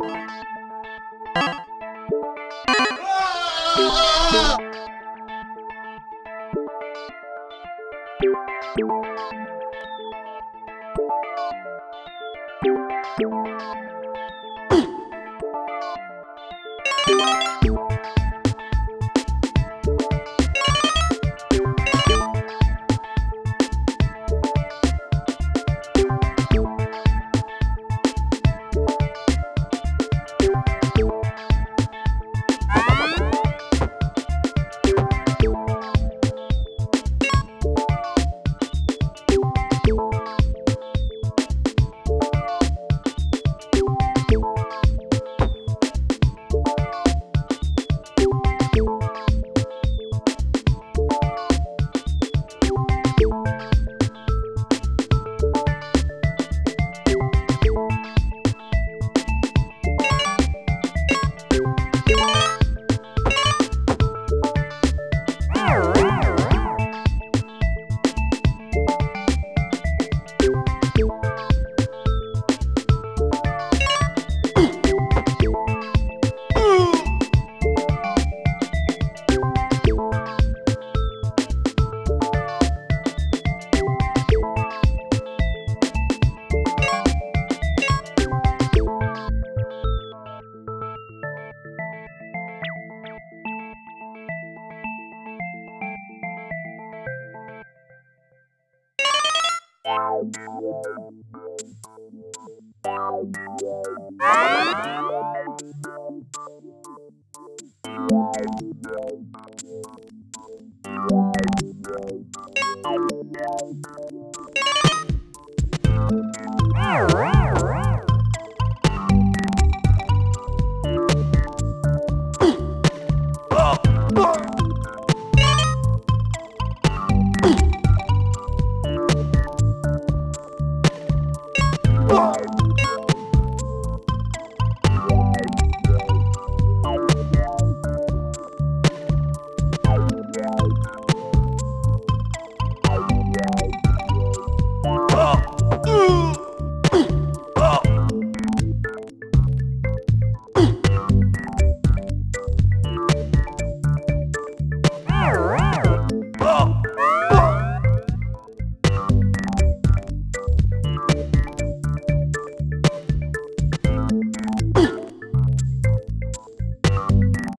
you Ah! Bye.